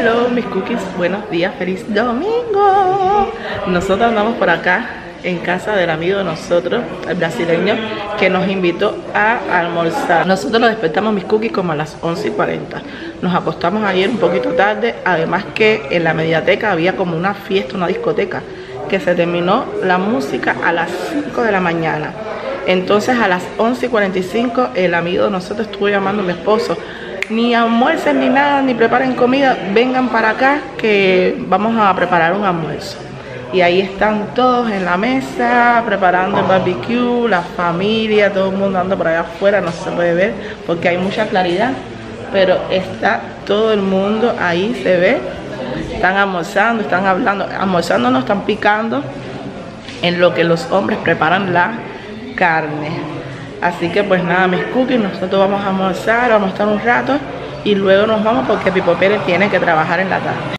Hello mis cookies, buenos días, feliz domingo. Nosotros andamos por acá en casa del amigo de nosotros, el brasileño Que nos invitó a almorzar. Nosotros nos despertamos mis cookies como a las 11 y 40 Nos acostamos ayer un poquito tarde Además que en la mediateca había como una fiesta, una discoteca Que se terminó la música a las 5 de la mañana. Entonces a las 11 y 45 el amigo de nosotros estuvo llamando a mi esposo ni almuercen ni nada, ni preparen comida, vengan para acá que vamos a preparar un almuerzo. Y ahí están todos en la mesa, preparando el barbecue, la familia, todo el mundo anda por allá afuera, no se puede ver porque hay mucha claridad, pero está todo el mundo ahí, se ve, están almorzando, están hablando, almorzando no están picando en lo que los hombres preparan la carne. Así que pues nada, mis cookies, nosotros vamos a almorzar, vamos a estar un rato y luego nos vamos porque Pipo Pérez tiene que trabajar en la tarde.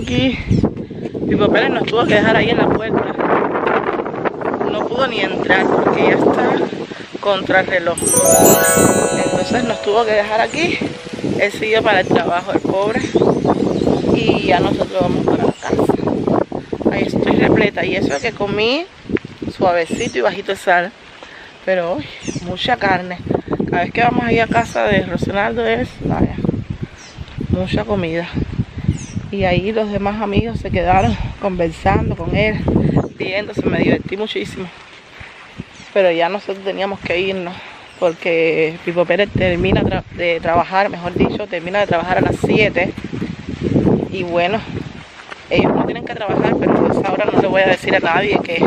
Cookies. Pipo Pérez nos tuvo que dejar ahí en la puerta. No pudo ni entrar porque ya está contra el reloj. Entonces nos tuvo que dejar aquí. Él siguió para el trabajo, el pobre. Y ya nosotros vamos para la casa. Ahí estoy repleta. Y eso es que comí suavecito y bajito de sal. Pero uy, mucha carne. Cada vez que vamos ahí a casa de Rosinaldo es, vaya, mucha comida y ahí los demás amigos se quedaron conversando con él, viéndose, me divertí muchísimo. Pero ya nosotros teníamos que irnos porque Pipo Pérez termina de trabajar, mejor dicho, termina de trabajar a las 7 y bueno, ellos no tienen que trabajar, pero pues ahora no le voy a decir a nadie que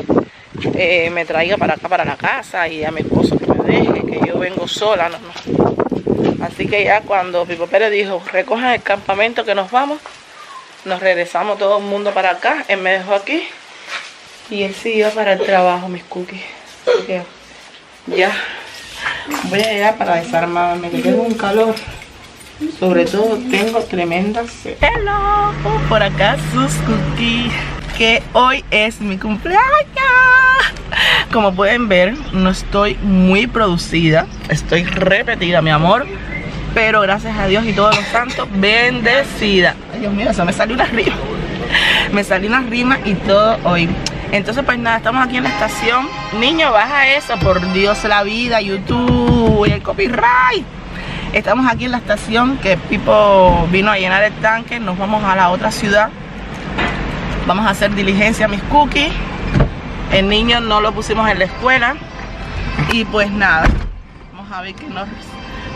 eh, me traiga para acá, para la casa y a mi esposo que me deje, que yo vengo sola, no, no. Así que ya cuando Pipo Pérez dijo, recojan el campamento que nos vamos, nos regresamos todo el mundo para acá. Él me dejó aquí. Y él siguió para el trabajo, mis cookies. ya voy a llegar para desarmarme, que tengo un calor. Sobre todo tengo tremenda sed. Hello, por acá sus cookies. Que hoy es mi cumpleaños. Como pueden ver, no estoy muy producida. Estoy repetida, mi amor pero gracias a Dios y todos los santos, bendecida. Ay, Dios mío, eso me salió una rima. Me salió una rima y todo hoy. Entonces, pues nada, estamos aquí en la estación. Niño, baja eso, por Dios, la vida, YouTube el copyright. Estamos aquí en la estación que Pipo vino a llenar el tanque. Nos vamos a la otra ciudad. Vamos a hacer diligencia a mis cookies. El niño no lo pusimos en la escuela. Y pues nada, vamos a ver qué nos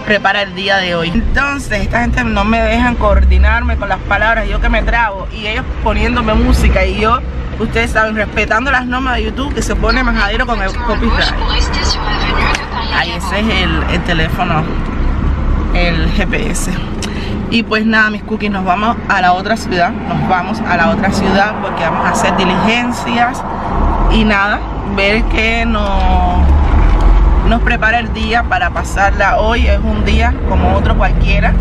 prepara el día de hoy. Entonces, esta gente no me dejan coordinarme con las palabras, yo que me trago, y ellos poniéndome música, y yo, ustedes saben, respetando las normas de YouTube, que se pone majadero con el copyright. Ahí ese es el, el teléfono, el GPS. Y pues nada, mis cookies, nos vamos a la otra ciudad, nos vamos a la otra ciudad porque vamos a hacer diligencias y nada, ver que nos nos prepara el día para pasarla hoy. Es un día como otro cualquiera.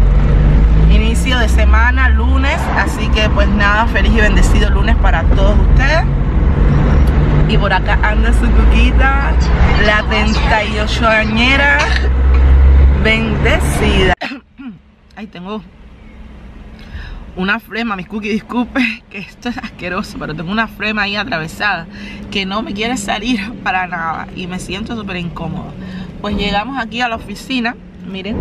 Inicio de semana, lunes. Así que pues nada, feliz y bendecido lunes para todos ustedes. Y por acá anda su cuquita, la 38 añera bendecida. Ahí tengo una flema, mis cookies, disculpe que esto es asqueroso, pero tengo una flema ahí atravesada que no me quiere salir para nada y me siento súper incómodo. Pues llegamos aquí a la oficina, miren,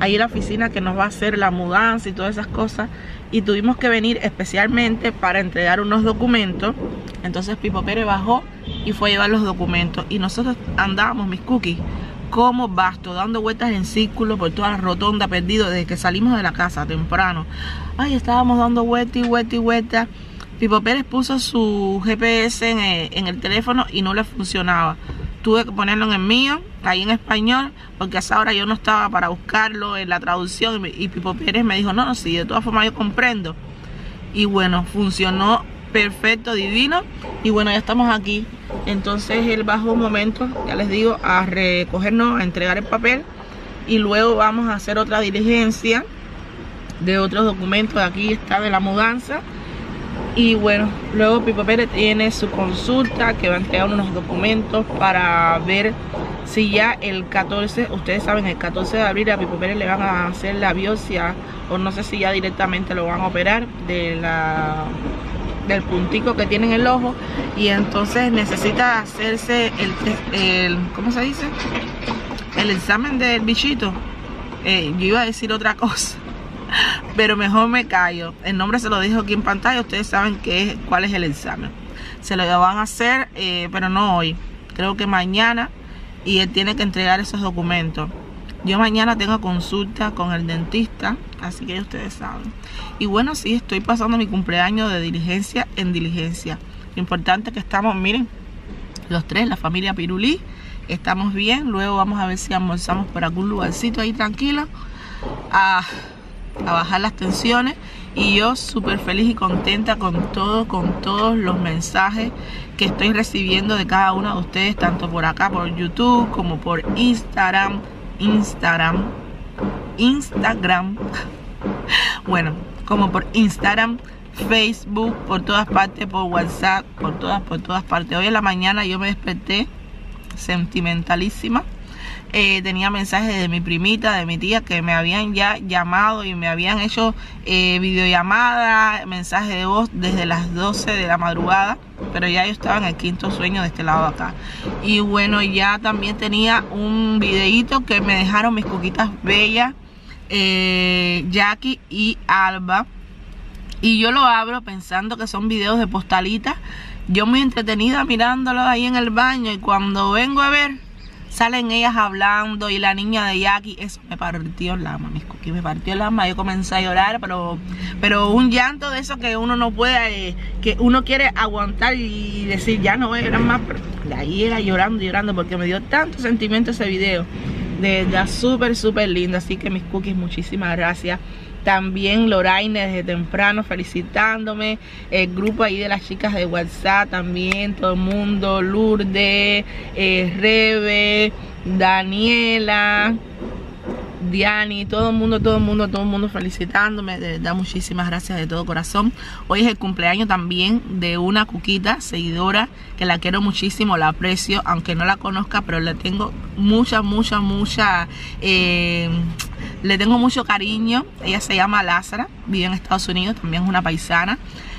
ahí la oficina que nos va a hacer la mudanza y todas esas cosas y tuvimos que venir especialmente para entregar unos documentos. Entonces Pipo Pérez bajó y fue a llevar los documentos y nosotros andábamos, mis cookies, como basto, dando vueltas en círculo por toda la rotonda, perdido desde que salimos de la casa temprano. Ay, estábamos dando vueltas y vueltas y vueltas. Pipo Pérez puso su GPS en el, teléfono y no le funcionaba. tuve que ponerlo en el mío, ahí en español, porque a esa hora yo no estaba para buscarlo en la traducción y, Pipo Pérez me dijo, no, no, sí, de todas formas yo comprendo. Y bueno, funcionó perfecto, divino. Y bueno, ya estamos aquí. Entonces él bajó un momento, ya les digo, a recogernos, a entregar el papel. Y luego vamos a hacer otra diligencia de otros documentos. Aquí está de la mudanza. Y bueno, luego Pipo Pérez tiene su consulta que va a entregar unos documentos para ver si ya el 14, ustedes saben, el 14 de abril a Pipo Pérez le van a hacer la biopsia o no sé si ya directamente lo van a operar de la del puntico que tiene en el ojo y entonces necesita hacerse el, el ¿cómo se dice? el examen del bichito eh, yo iba a decir otra cosa pero mejor me callo. El nombre se lo dijo aquí en pantalla, ustedes saben qué cuál es el examen. Se lo van a hacer, eh, pero no hoy, creo que mañana y él tiene que entregar esos documentos. Yo mañana tengo consulta con el dentista, así que ustedes saben. Y bueno, sí, estoy pasando mi cumpleaños de diligencia en diligencia. Lo importante es que estamos, miren, los tres, la familia Pirulí, estamos bien. Luego vamos a ver si almorzamos por algún lugarcito ahí tranquilo. Ah, a bajar las tensiones y yo súper feliz y contenta con todo, con todos los mensajes que estoy recibiendo de cada uno de ustedes, tanto por acá por YouTube como por Instagram, Instagram, Instagram, bueno, como por Instagram, Facebook, por todas partes, por WhatsApp, por todas, por todas partes. Hoy en la mañana yo me desperté sentimentalísima eh, tenía mensajes de mi primita, de mi tía, que me habían ya llamado y me habían hecho eh, videollamada, mensaje de voz desde las 12 de la madrugada, pero ya yo estaba en el quinto sueño de este lado acá. Y bueno, ya también tenía un videito que me dejaron mis coquitas bellas, eh, Jackie y Alba. Y yo lo abro pensando que son videos de postalitas. Yo muy entretenida mirándolo ahí en el baño y cuando vengo a ver salen ellas hablando y la niña de Jackie, eso me partió el alma, mis cookies, me partió el alma, yo comencé a llorar, pero, pero un llanto de eso que uno no puede, que uno quiere aguantar y decir, ya no voy a llorar más, pero ahí era llorando, llorando, porque me dio tanto sentimiento ese video, de verdad, súper, súper lindo, así que mis cookies, muchísimas gracias. También Loraine desde temprano felicitándome. El grupo ahí de las chicas de WhatsApp también. Todo el mundo. Lourdes, eh, Rebe, Daniela. Diani, todo el mundo, todo el mundo, todo el mundo felicitándome, de verdad muchísimas gracias de todo corazón. Hoy es el cumpleaños también de una cuquita seguidora que la quiero muchísimo, la aprecio, aunque no la conozca, pero le tengo mucha, mucha, mucha, eh, le tengo mucho cariño. Ella se llama Lázara, vive en Estados Unidos, también es una paisana,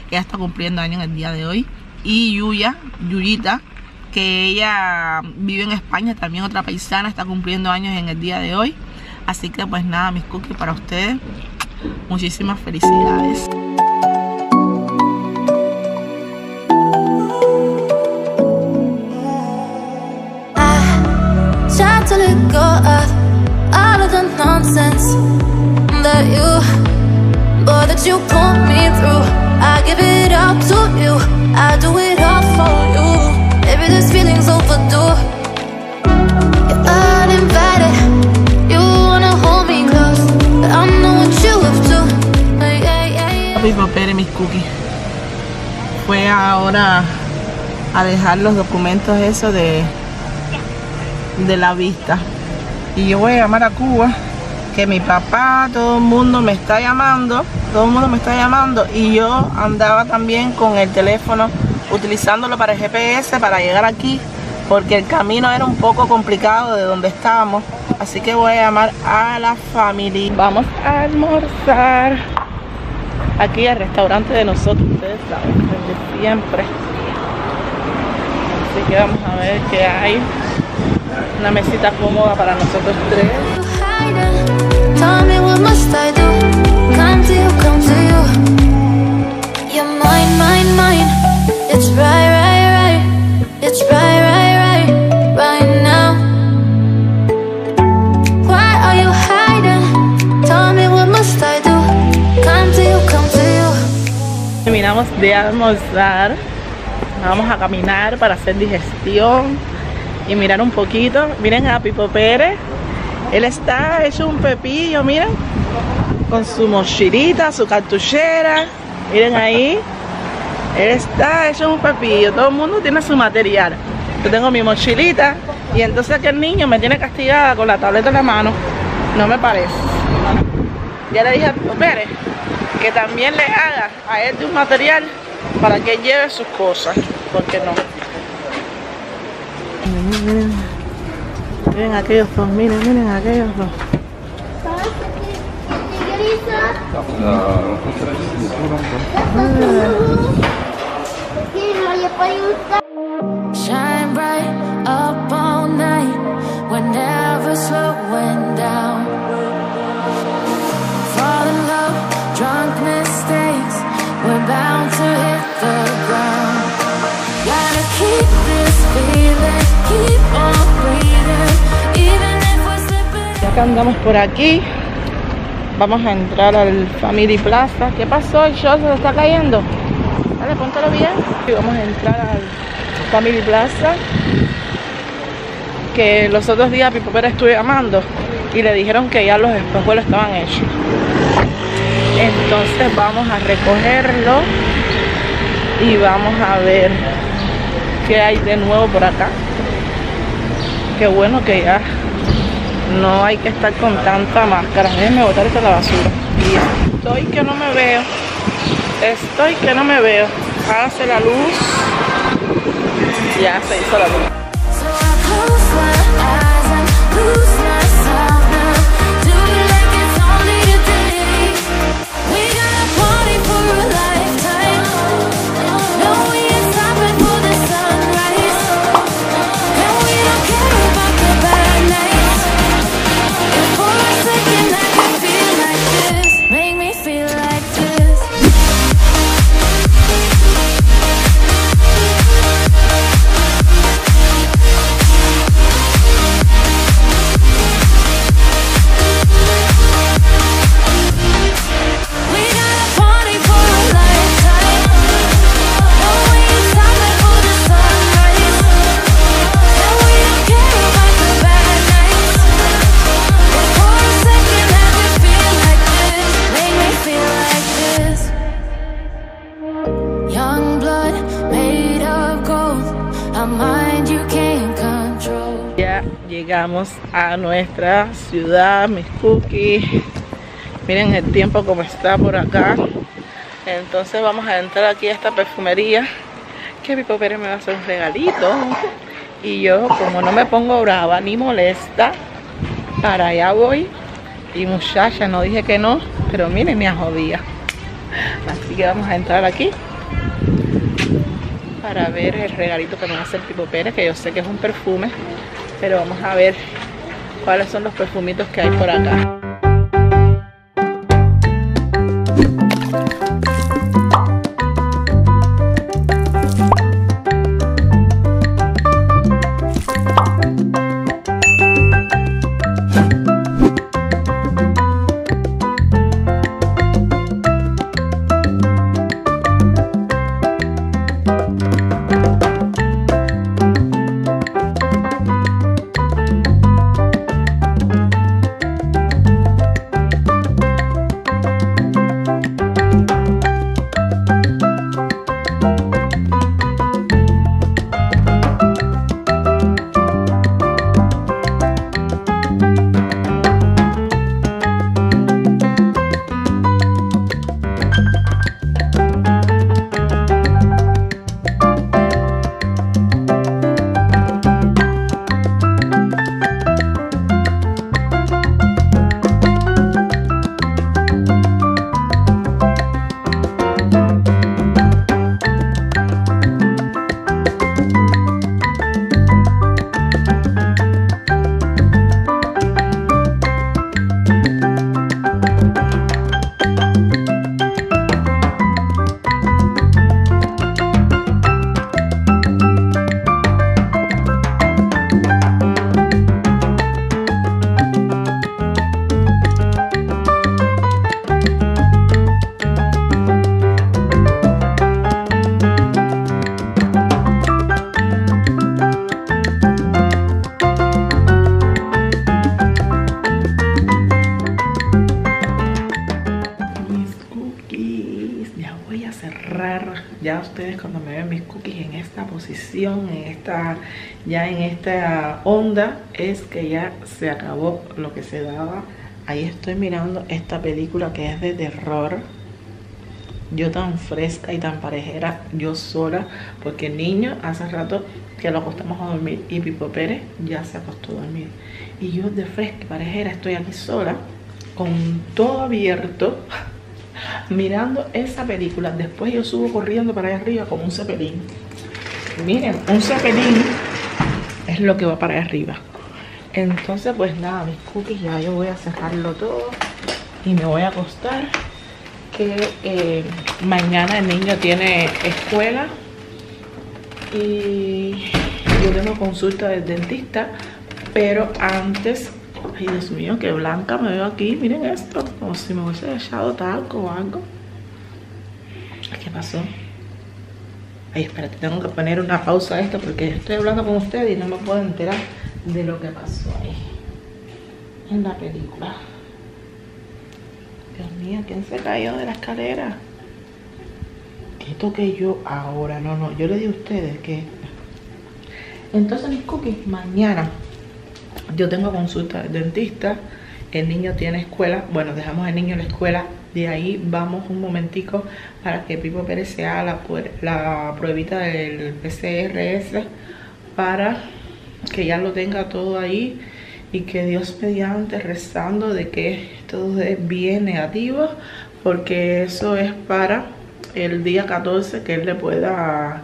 ella está cumpliendo años en el día de hoy. Y Yuya, Yuyita, que ella vive en España, también otra paisana, está cumpliendo años en el día de hoy. Así que pues nada, mis cookies para ustedes. Muchísimas felicidades. All of the nonsense that you, boy, that you put me through. I give it up to you, I do it all for you. Maybe this feeling's overdue. You're uninvited. Pipo Pérez mis cookies fue ahora a dejar los documentos eso de de la vista y yo voy a llamar a Cuba que mi papá, todo el mundo me está llamando todo el mundo me está llamando y yo andaba también con el teléfono utilizándolo para el GPS para llegar aquí porque el camino era un poco complicado de donde estábamos. Así que voy a llamar a la familia. Vamos a almorzar aquí al restaurante de nosotros ustedes saben desde siempre. Así que vamos a ver qué hay una mesita cómoda para nosotros tres. Terminamos de almorzar. Vamos a caminar para hacer digestión. Y mirar un poquito. Miren a Pipo Pérez. Él está hecho un pepillo, miren. Con su mochilita, su cartuchera. Miren ahí. Él está hecho un pepillo. Todo el mundo tiene su material. Yo tengo mi mochilita. Y entonces que el niño me tiene castigada con la tableta en la mano. No me parece. Ya le dije a Pipo Pérez que también le haga a él de un material para que lleve sus cosas. Porque no. Miren, miren aquellos dos, miren, miren aquellos dos. Shine bright up all night, we're never slowing down. Fall in love, drunk mistakes, we're bound to hit Ya que andamos por aquí, vamos a entrar al Family Plaza. ¿Qué pasó? ¿El show se está cayendo? Dale, póntelo bien. Y vamos a entrar al Family Plaza. Que los otros días Pipo Pérez estuve llamando y le dijeron que ya los espejuelos estaban hechos. Entonces vamos a recogerlo y vamos a ver qué hay de nuevo por acá. Qué bueno que ya no hay que estar con tanta máscara. Déjenme botar esto a la basura. Estoy que no me veo. Estoy que no me veo. Hágase la luz. Ya se hizo la luz. Nuestra ciudad, mis cookies. Miren el tiempo como está por acá. Entonces vamos a entrar aquí a esta perfumería. Que mi Pérez me va a hacer un regalito. Y yo, como no me pongo brava ni molesta, para allá voy. Y muchacha, no dije que no, pero miren, me jodía. Así que vamos a entrar aquí para ver el regalito que me va a hacer Pipo Pérez, que yo sé que es un perfume, pero vamos a ver cuáles son los perfumitos que hay por acá. Ustedes cuando me ven mis cookies en esta posición, en esta, ya en esta onda, es que ya se acabó lo que se daba. Ahí estoy mirando esta película que es de terror. Yo tan fresca y tan parejera, yo sola, porque el niño hace rato que lo acostamos a dormir y Pipo Pérez ya se acostó a dormir. Y yo de fresca y parejera estoy aquí sola, con todo abierto, mirando esa película. Después yo subo corriendo para allá arriba como un cepelín. Miren, un cepelín es lo que va para allá arriba. Entonces, pues nada, mis cookies ya yo voy a cerrarlo todo y me voy a acostar. Que eh, mañana el niño tiene escuela y yo tengo consulta del dentista, pero antes Ay, Dios mío, qué blanca me veo aquí. Miren esto. Si me hubiese echado talco o algo. ¿Qué pasó? Ay, espérate, tengo que poner una pausa a esto porque estoy hablando con ustedes y no me puedo enterar de lo que pasó ahí. En la película. Dios mío, ¿quién se cayó de la escalera? ¿Qué toqué yo ahora? No, no, yo le di a ustedes que... Entonces mis cookies, mañana yo tengo consulta del dentista, el niño tiene escuela, bueno, dejamos al niño en la escuela, de ahí vamos un momentico para que Pipo Pérez se la, la pruebita del PCRS para que ya lo tenga todo ahí y que Dios mediante rezando de que todo es bien negativo porque eso es para el día 14 que él le pueda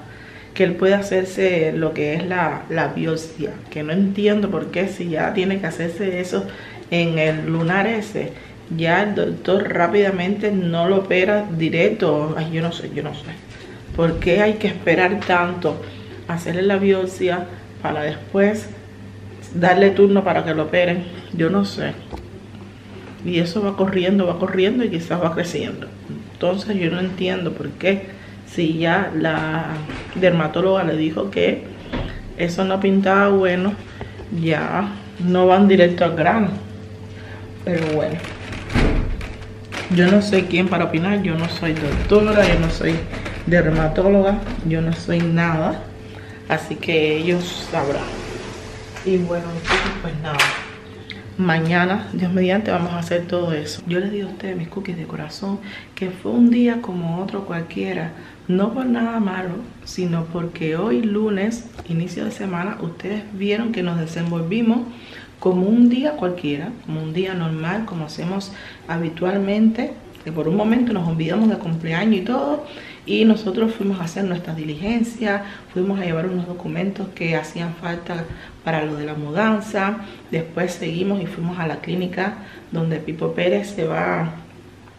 que él puede hacerse lo que es la, la biopsia, que no entiendo por qué si ya tiene que hacerse eso en el lunar ese, ya el doctor rápidamente no lo opera directo, ay yo no sé, yo no sé, por qué hay que esperar tanto hacerle la biopsia para después darle turno para que lo operen, yo no sé. Y eso va corriendo, va corriendo y quizás va creciendo. Entonces yo no entiendo por qué si ya la dermatóloga le dijo que eso no pintaba bueno, ya no van directo al grano. Pero bueno, yo no soy quien para opinar, yo no soy doctora, yo no soy dermatóloga, yo no soy nada. Así que ellos sabrán. Y bueno, pues nada. Mañana, Dios mediante, vamos a hacer todo eso. Yo les digo a ustedes, mis cookies de corazón, que fue un día como otro cualquiera. No por nada malo, sino porque hoy lunes, inicio de semana, ustedes vieron que nos desenvolvimos como un día cualquiera, como un día normal, como hacemos habitualmente. Que por un momento nos olvidamos de cumpleaños y todo, y nosotros fuimos a hacer nuestras diligencias, fuimos a llevar unos documentos que hacían falta para lo de la mudanza, después seguimos y fuimos a la clínica donde Pipo Pérez se va,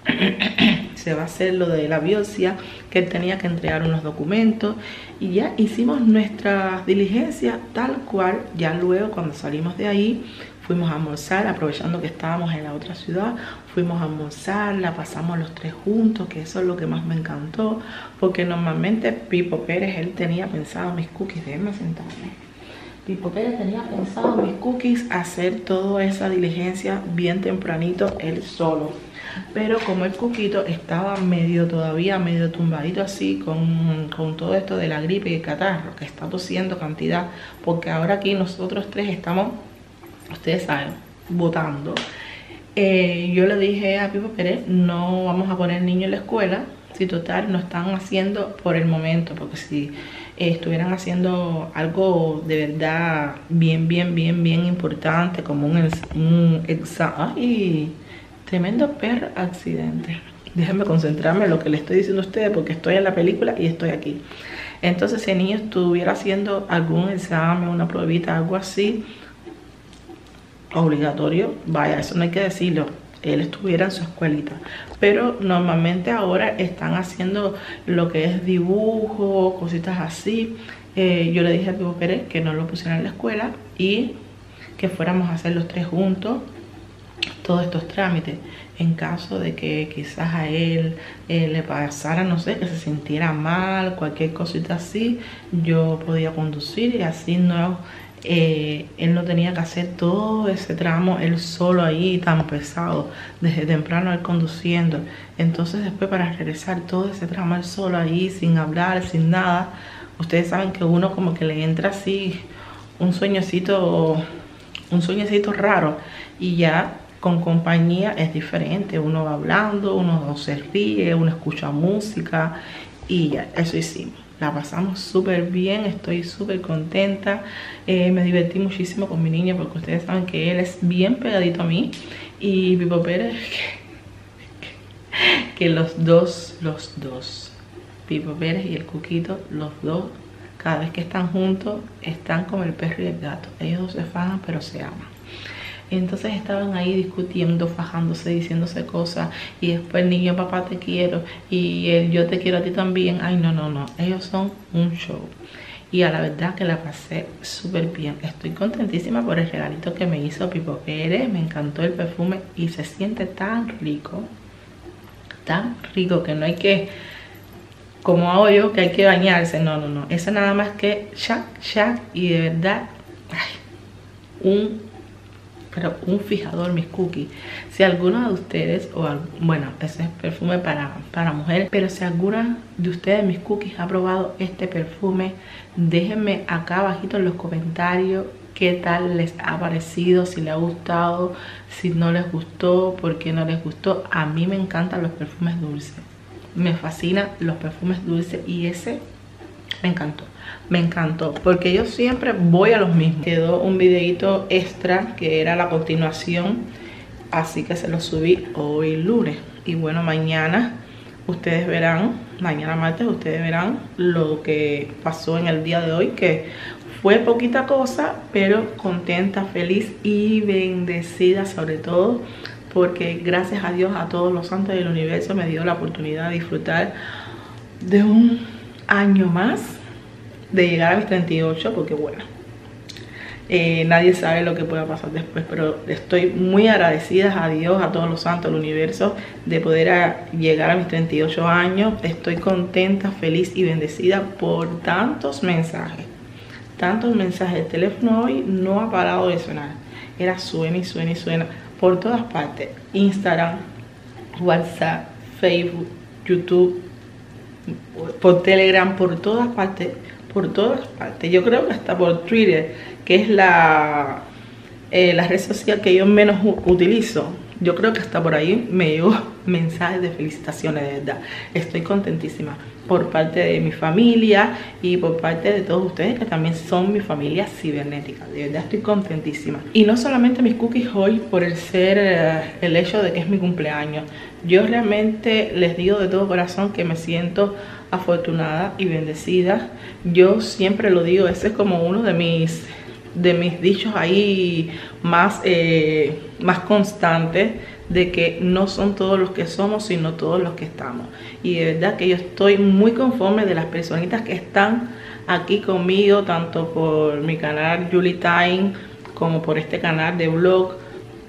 se va a hacer lo de la biopsia, que él tenía que entregar unos documentos y ya hicimos nuestras diligencias tal cual, ya luego cuando salimos de ahí fuimos a almorzar, aprovechando que estábamos en la otra ciudad, fuimos a almorzar, la pasamos los tres juntos, que eso es lo que más me encantó, porque normalmente Pipo Pérez, él tenía pensado mis cookies, déjenme sentarme. Pipo Pérez tenía pensado mis cookies hacer toda esa diligencia bien tempranito él solo. Pero como el cuquito estaba medio todavía, medio tumbadito así con, con todo esto de la gripe y el catarro, que está tosiendo cantidad, porque ahora aquí nosotros tres estamos ustedes saben, votando. Eh, yo le dije a Pipo Pérez, no vamos a poner niño en la escuela, si total no están haciendo por el momento, porque si eh, estuvieran haciendo algo de verdad bien, bien, bien, bien importante, como un, un examen. Tremendo perro accidente. Déjenme concentrarme en lo que le estoy diciendo a ustedes porque estoy en la película y estoy aquí. Entonces, si el niño estuviera haciendo algún examen, una pruebita, algo así, obligatorio, vaya, eso no hay que decirlo, él estuviera en su escuelita. Pero normalmente ahora están haciendo lo que es dibujo, cositas así. Eh, yo le dije a Pipo Pérez que no lo pusiera en la escuela y que fuéramos a hacer los tres juntos todos estos trámites en caso de que quizás a él eh, le pasara, no sé, que se sintiera mal, cualquier cosita así, yo podía conducir y así no eh, él no tenía que hacer todo ese tramo él solo ahí tan pesado, desde temprano él conduciendo. Entonces después para regresar todo ese tramo él solo ahí, sin hablar, sin nada, ustedes saben que uno como que le entra así un sueñecito, un sueñecito raro y ya con compañía es diferente, uno va hablando, uno se ríe, uno escucha música y ya, eso hicimos. La pasamos súper bien, estoy súper contenta, eh, me divertí muchísimo con mi niño porque ustedes saben que él es bien pegadito a mí. Y Pipo Pérez, que, que los dos, los dos, Pipo Pérez y el Cuquito, los dos, cada vez que están juntos, están como el perro y el gato, ellos dos se fajan pero se aman. Entonces estaban ahí discutiendo, fajándose, diciéndose cosas. Y después el niño, papá, te quiero. Y el yo te quiero a ti también. Ay, no, no, no. Ellos son un show. Y a la verdad que la pasé súper bien. Estoy contentísima por el regalito que me hizo Pipo Pérez. Me encantó el perfume y se siente tan rico. Tan rico que no hay que como hago yo, que hay que bañarse. No, no, no. Eso nada más que shack, shack. Y de verdad, ay, un pero un fijador, mis cookies. Si alguno de ustedes, o bueno, ese es perfume para, para mujeres, pero si alguna de ustedes, mis cookies, ha probado este perfume, déjenme acá abajito en los comentarios qué tal les ha parecido, si les ha gustado, si no les gustó, por qué no les gustó. A mí me encantan los perfumes dulces. Me fascinan los perfumes dulces y ese me encantó me encantó porque yo siempre voy a los mismos. Quedó un videito extra que era la continuación así que se lo subí hoy lunes. Y bueno mañana ustedes verán mañana martes ustedes verán lo que pasó en el día de hoy que fue poquita cosa pero contenta feliz y bendecida sobre todo porque gracias a Dios a todos los santos del universo me dio la oportunidad de disfrutar de un año más de llegar a mis 38 porque bueno, eh, nadie sabe lo que pueda pasar después, pero estoy muy agradecida a Dios, a todos los santos del universo, de poder llegar a mis 38 años. Estoy contenta, feliz y bendecida por tantos mensajes. Tantos mensajes. El teléfono hoy no ha parado de sonar. Era suena y suena y suena. Por todas partes. Instagram, WhatsApp, Facebook, YouTube, por Telegram, por todas partes por todas partes. Yo creo que hasta por Twitter, que es la, eh, la red social que yo menos utilizo. Yo creo que hasta por ahí me llegó mensajes de felicitaciones, de verdad. Estoy contentísima por parte de mi familia y por parte de todos ustedes que también son mi familia cibernética. De verdad estoy contentísima. Y no solamente mis cookies hoy por el ser eh, el hecho de que es mi cumpleaños. Yo realmente les digo de todo corazón que me siento afortunada y bendecida. Yo siempre lo digo, ese es como uno de mis, de mis dichos ahí más, eh, más constantes de que no son todos los que somos, sino todos los que estamos. Y de verdad que yo estoy muy conforme de las personitas que están aquí conmigo, tanto por mi canal Julie Time, como por este canal de blog,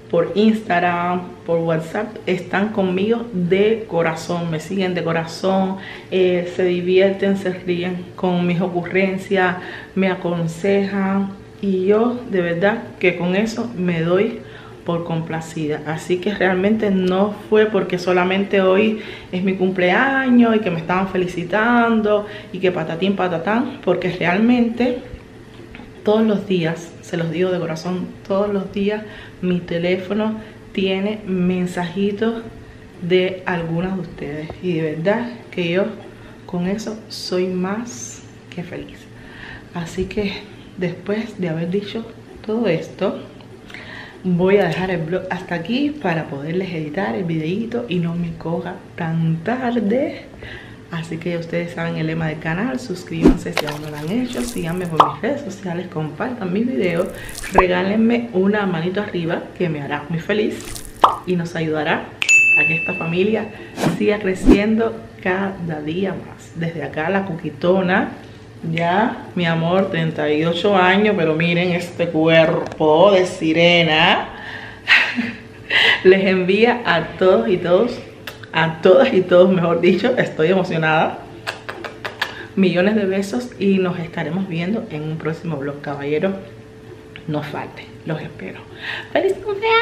por Instagram, por WhatsApp, están conmigo de corazón, me siguen de corazón, eh, se divierten, se ríen con mis ocurrencias, me aconsejan y yo de verdad que con eso me doy por complacida. Así que realmente no fue porque solamente hoy es mi cumpleaños y que me estaban felicitando y que patatín patatán, porque realmente todos los días, se los digo de corazón, todos los días mi teléfono tiene mensajitos de algunas de ustedes. Y de verdad que yo con eso soy más que feliz. Así que después de haber dicho todo esto, voy a dejar el blog hasta aquí para poderles editar el videito y no me coja tan tarde. Así que ustedes saben el lema del canal, suscríbanse si aún no lo han hecho, síganme por mis redes sociales, compartan mis videos, regálenme una manito arriba que me hará muy feliz y nos ayudará a que esta familia siga creciendo cada día más. Desde acá la cuquitona, ya mi amor, 38 años, pero miren este cuerpo de sirena. Les envía a todos y todos a todas y todos, mejor dicho, estoy emocionada. Millones de besos y nos estaremos viendo en un próximo vlog, caballero. no falte. Los espero. ¡Feliz cumpleaños!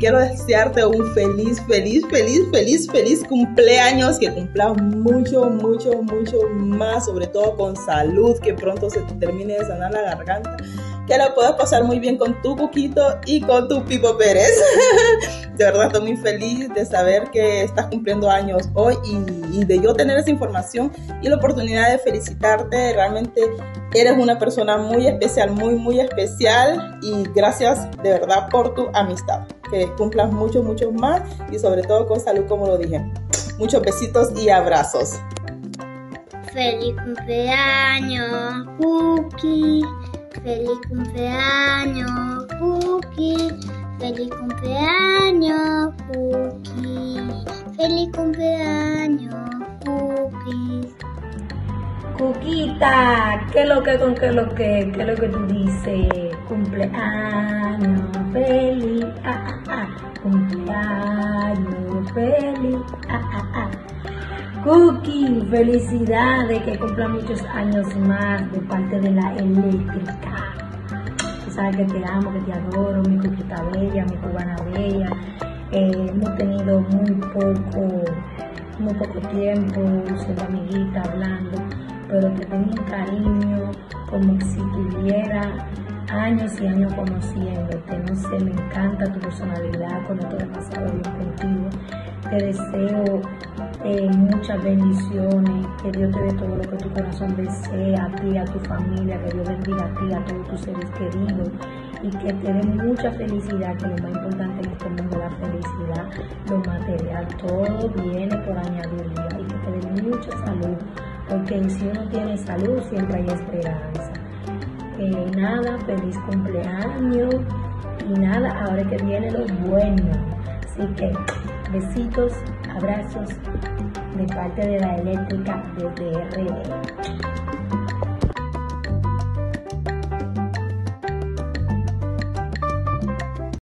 Quiero desearte un feliz, feliz, feliz, feliz, feliz cumpleaños. Que cumplas mucho, mucho, mucho más, sobre todo con salud, que pronto se te termine de sanar la garganta. Que la puedas pasar muy bien con tu Cuquito y con tu Pipo Pérez. De verdad estoy muy feliz de saber que estás cumpliendo años hoy y, de yo tener esa información y la oportunidad de felicitarte. Realmente eres una persona muy especial, muy, muy especial y gracias de verdad por tu amistad. Que cumplas mucho, mucho más y sobre todo con salud, como lo dije. Muchos besitos y abrazos. Feliz cumpleaños, Cookie. Feliz cumpleaños, Cookie. Feliz cumpleaños, Cookie. Feliz cumpleaños, Cookie. Cuquita, ¿qué lo que con qué lo que? ¿Qué lo que tú dices? Cumpleaños feliz, ah, ah, ah. Cumpleaños feliz, ah, ah, ah. Cookie, felicidades, que cumpla muchos años más de parte de la eléctrica. Tú sabes que te amo, que te adoro, mi cuquita bella, mi cubana bella. Eh, hemos tenido muy poco, muy poco tiempo, siendo amiguita, hablando, pero te tengo un cariño como si tuviera años y años conociéndote. No sé, me encanta tu personalidad, te demasiado bien contigo. Te deseo eh, muchas bendiciones, que Dios te dé todo lo que tu corazón desea, a ti, a tu familia, que Dios bendiga a ti, a todos tus seres queridos y que te dé mucha felicidad, que lo más importante en este mundo es la felicidad, lo material, todo viene por añadidura y que te dé mucha salud, porque si uno tiene salud siempre hay esperanza. Eh, nada, feliz cumpleaños y nada, ahora que viene lo bueno. Así que besitos, abrazos de parte de la eléctrica desde RD.